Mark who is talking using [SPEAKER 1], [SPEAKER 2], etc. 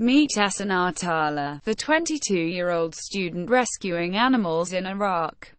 [SPEAKER 1] Meet Asanatala, the 22-year-old student rescuing animals in Iraq.